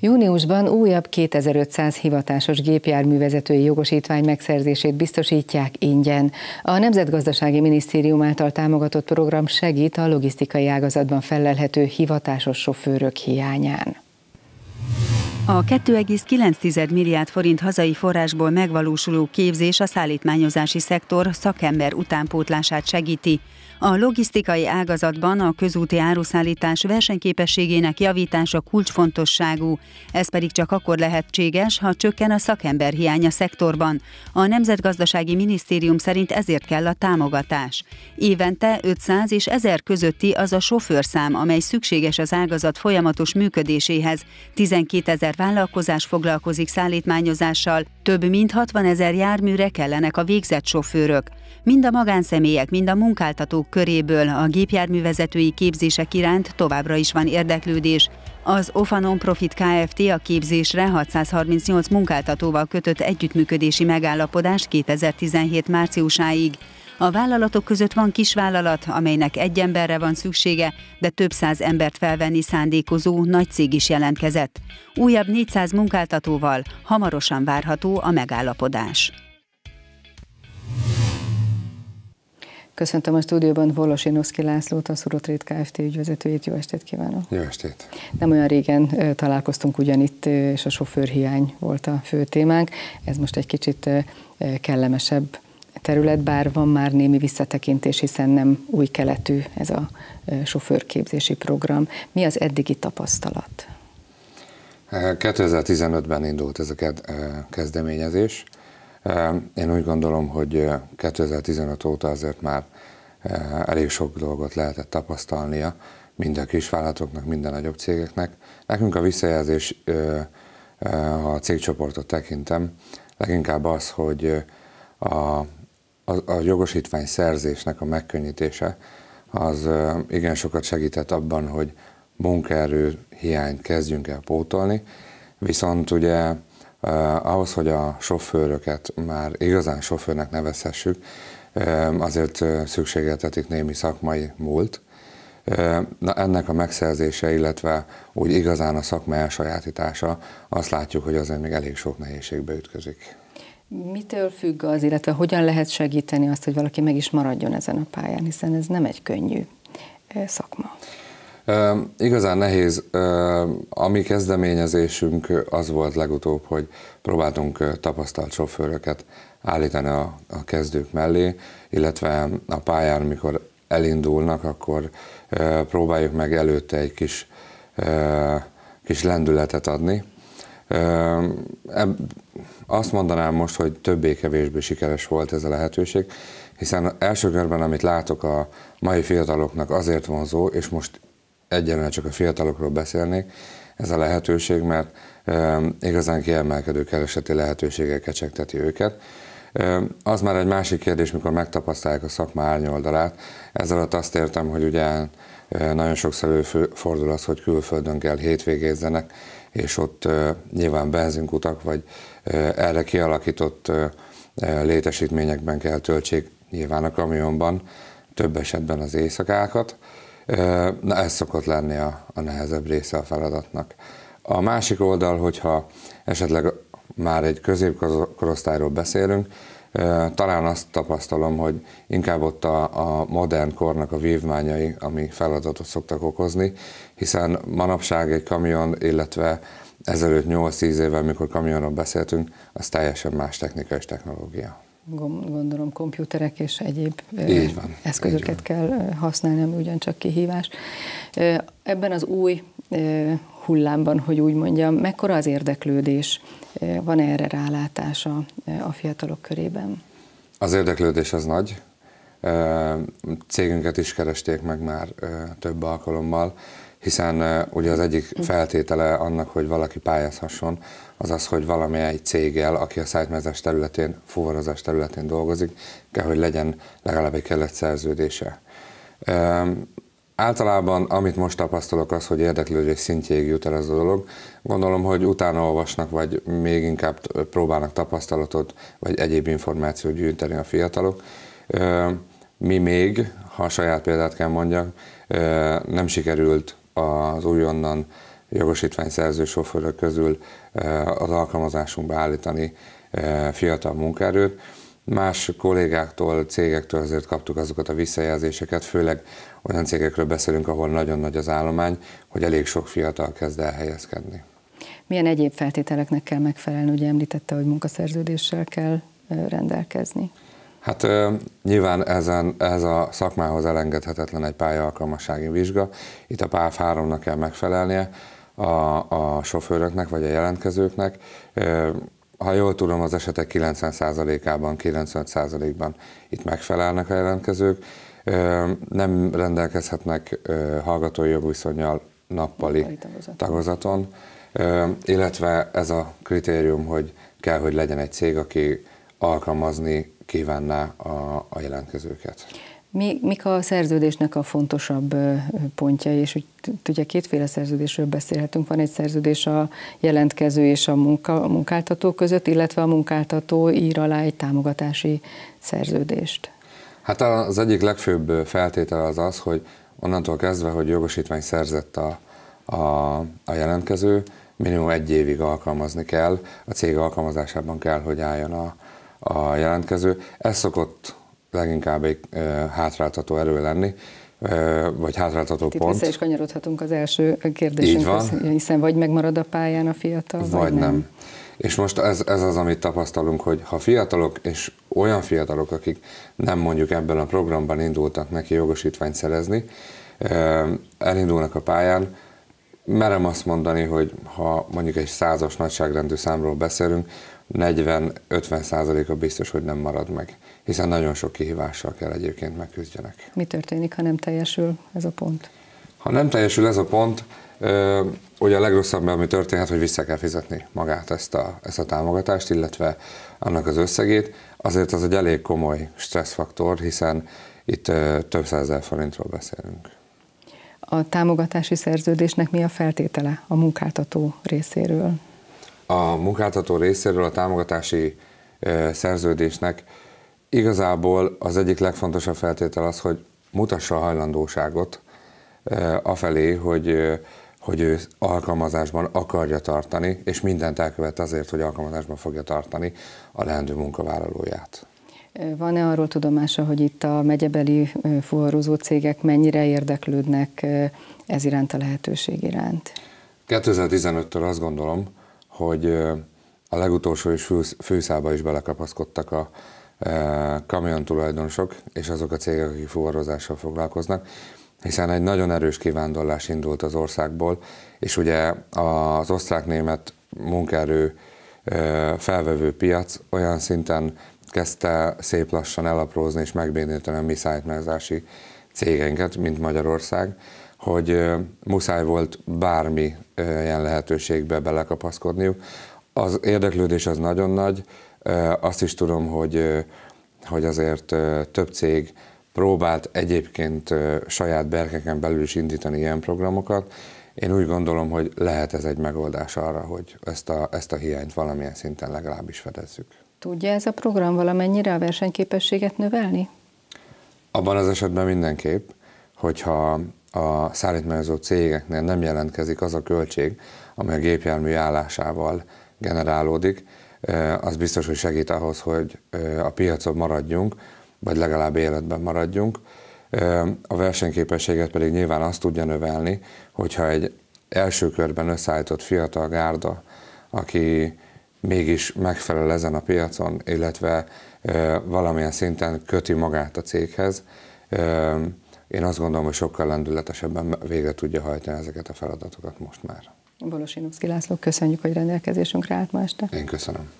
Júniusban újabb 2500 hivatásos gépjárművezetői jogosítvány megszerzését biztosítják ingyen. A Nemzetgazdasági Minisztérium által támogatott program segít a logisztikai ágazatban felelhető hivatásos sofőrök hiányán. A 2,9 milliárd forint hazai forrásból megvalósuló képzés a szállítmányozási szektor szakember utánpótlását segíti. A logisztikai ágazatban a közúti áruszállítás versenyképességének javítása kulcsfontosságú, ez pedig csak akkor lehetséges, ha csökken a szakember hiány a szektorban. A Nemzetgazdasági Minisztérium szerint ezért kell a támogatás. Évente 500 és 1000 közötti az a sofőrszám, amely szükséges az ágazat folyamatos működéséhez. 12 ezer vállalkozás foglalkozik szállítmányozással, több mint 60 ezer járműre kellenek a végzett sofőrök. Mind a magánszemélyek, mind a munkáltatók köréből a gépjárművezetői képzések iránt továbbra is van érdeklődés. Az Ofanon Profit Kft. a képzésre 638 munkáltatóval kötött együttműködési megállapodás 2017 márciusáig. A vállalatok között van kisvállalat, amelynek egy emberre van szüksége, de több száz embert felvenni szándékozó nagy cég is jelentkezett. Újabb 400 munkáltatóval hamarosan várható a megállapodás. Köszöntöm a stúdióban Volosinoszki Lászlót, a Szurotrét Kft. ügyvezetőjét. Jó estét kívánok! Jó estét! Nem olyan régen találkoztunk ugyanitt, és a sofőrhiány volt a fő témánk. Ez most egy kicsit kellemesebb terület, bár van már némi visszatekintés, hiszen nem új keletű ez a sofőrképzési program. Mi az eddigi tapasztalat? 2015-ben indult ez a kezdeményezés. Én úgy gondolom, hogy 2015 óta azért már elég sok dolgot lehetett tapasztalnia, mind a kisvállalatoknak, minden nagyobb cégeknek. Nekünk a visszajelzés, ha a cégcsoportot tekintem, leginkább az, hogy a, a, a jogosítvány szerzésnek a megkönnyítése az igen sokat segített abban, hogy munkaerő hiányt kezdjünk el pótolni, viszont ugye ahhoz, hogy a sofőröket már igazán sofőrnek nevezhessük, azért szükségeltetik némi szakmai múlt. Na, ennek a megszerzése, illetve úgy igazán a szakma elsajátítása, azt látjuk, hogy azért még elég sok nehézségbe ütközik. Mitől függ az, illetve hogyan lehet segíteni azt, hogy valaki meg is maradjon ezen a pályán, hiszen ez nem egy könnyű szakma. Igazán nehéz. A mi kezdeményezésünk az volt legutóbb, hogy próbáltunk tapasztalt sofőröket állítani a, a kezdők mellé, illetve a pályán, mikor elindulnak, akkor próbáljuk meg előtte egy kis, kis lendületet adni. Azt mondanám most, hogy többé-kevésbé sikeres volt ez a lehetőség, hiszen első körben, amit látok a mai fiataloknak azért vonzó, és most egyenlően csak a fiatalokról beszélnék, ez a lehetőség, mert igazán kiemelkedő kereseti lehetőségek kecsegteti őket. Az már egy másik kérdés, mikor megtapasztalják a szakma árnyoldalát. Ezzel alatt azt értem, hogy ugye nagyon sokszor előfordul az, hogy külföldön kell hétvégézzenek, és ott nyilván benzinkutak, vagy erre kialakított létesítményekben kell töltsék nyilván a kamionban, több esetben az éjszakákat, Na ez szokott lenni a, a nehezebb része a feladatnak. A másik oldal, hogyha esetleg már egy középkorosztályról beszélünk, talán azt tapasztalom, hogy inkább ott a, a modern kornak a vívmányai, ami feladatot szoktak okozni, hiszen manapság egy kamion, illetve ezelőtt 8-10 évvel, mikor kamionról beszéltünk, az teljesen más technika és technológia gondolom komputerek és egyéb így van, eszközöket így van. kell használni, ami ugyancsak kihívás. Ebben az új hullámban, hogy úgy mondjam, mekkora az érdeklődés? Van erre rálátása a fiatalok körében? Az érdeklődés az nagy. Cégünket is keresték meg már több alkalommal, hiszen ugye az egyik feltétele annak, hogy valaki pályázhasson, az az, hogy valamely céggel, aki a szájtmezes területén, fuvarozás területén dolgozik, kell, hogy legyen legalább egy kellett szerződése. Általában, amit most tapasztalok, az, hogy érdeklődés szintjéig jut el ez a dolog. Gondolom, hogy utána olvasnak, vagy még inkább próbálnak tapasztalatot, vagy egyéb információt gyűjteni a fiatalok. Mi még, ha a saját példát kell mondjak, nem sikerült az újonnan jogosítványszerző sofőrök közül az alkalmazásunkba állítani fiatal munkaerőt. Más kollégáktól, cégektől azért kaptuk azokat a visszajelzéseket, főleg olyan cégekről beszélünk, ahol nagyon nagy az állomány, hogy elég sok fiatal kezd el helyezkedni. Milyen egyéb feltételeknek kell megfelelni? Ugye említette, hogy munkaszerződéssel kell rendelkezni. Hát nyilván ezen, ez a szakmához elengedhetetlen egy pályaalkalmassági vizsga. Itt a PÁV 3-nak kell megfelelnie a, a sofőröknek vagy a jelentkezőknek. Ha jól tudom, az esetek 90%-ában, 95%-ban itt megfelelnek a jelentkezők. Nem rendelkezhetnek hallgatói jogviszonyal nappali, nappali tagozaton, illetve ez a kritérium, hogy kell, hogy legyen egy cég, aki alkalmazni kívánná a, a jelentkezőket. Mi, mik a szerződésnek a fontosabb pontjai, és ugye kétféle szerződésről beszélhetünk. Van egy szerződés a jelentkező és a, munka, a munkáltató között, illetve a munkáltató ír alá egy támogatási szerződést. Hát az egyik legfőbb feltétel az az, hogy onnantól kezdve, hogy jogosítvány szerzett a, a, a jelentkező, minimum egy évig alkalmazni kell, a cég alkalmazásában kell, hogy álljon a, a jelentkező. Ez szokott leginkább egy hátráltató erő lenni, vagy hátráltató Itt pont. Vissza is kanyarodhatunk az első kérdésünkhez, hiszen vagy megmarad a pályán a fiatal, vagy, vagy nem. nem. És most ez, ez az, amit tapasztalunk, hogy ha fiatalok, és olyan fiatalok, akik nem mondjuk ebben a programban indultak neki jogosítványt szerezni, elindulnak a pályán, merem azt mondani, hogy ha mondjuk egy százas nagyságrendű számról beszélünk, 40-50 százaléka biztos, hogy nem marad meg, hiszen nagyon sok kihívással kell egyébként megküzdjenek. Mi történik, ha nem teljesül ez a pont? Ha nem teljesül ez a pont, ugye a legrosszabb, ami történhet, hogy vissza kell fizetni magát ezt a, ezt a támogatást, illetve annak az összegét. Azért az egy elég komoly stresszfaktor, hiszen itt több százezer forintról beszélünk. A támogatási szerződésnek mi a feltétele a munkáltató részéről? A munkáltató részéről a támogatási szerződésnek igazából az egyik legfontosabb feltétel az, hogy mutassa a hajlandóságot afelé, hogy, hogy ő alkalmazásban akarja tartani, és mindent elkövet azért, hogy alkalmazásban fogja tartani a leendő munkavállalóját. Van-e arról tudomása, hogy itt a megyebeli fuvarozó cégek mennyire érdeklődnek ez iránt a lehetőség iránt? 2015-től azt gondolom, hogy a legutolsó és főszába is belekapaszkodtak a kamion tulajdonosok és azok a cégek, akik fuvarozással foglalkoznak, hiszen egy nagyon erős kivándorlás indult az országból, és ugye az osztrák-német munkaerő felvevő piac olyan szinten kezdte szép lassan elaprózni és megbénítani a mi szállítmányozási cégeinket, mint Magyarország, hogy muszáj volt bármi ilyen lehetőségbe belekapaszkodniuk. Az érdeklődés az nagyon nagy, azt is tudom, hogy, hogy azért több cég próbált egyébként saját berkeken belül is indítani ilyen programokat. Én úgy gondolom, hogy lehet ez egy megoldás arra, hogy ezt a, ezt a hiányt valamilyen szinten legalábbis fedezzük. Tudja ez a program valamennyire a versenyképességet növelni? Abban az esetben mindenképp, hogyha a szállítmányozó cégeknél nem jelentkezik az a költség, amely a gépjármű állásával generálódik, az biztos, hogy segít ahhoz, hogy a piacon maradjunk, vagy legalább életben maradjunk. A versenyképességet pedig nyilván azt tudja növelni, hogyha egy első körben összeállított fiatal gárda, aki mégis megfelel ezen a piacon, illetve valamilyen szinten köti magát a céghez, én azt gondolom, hogy sokkal lendületesebben végre tudja hajtani ezeket a feladatokat most már. Bolosinovszki László, köszönjük, hogy rendelkezésünkre állt ma este. Én köszönöm.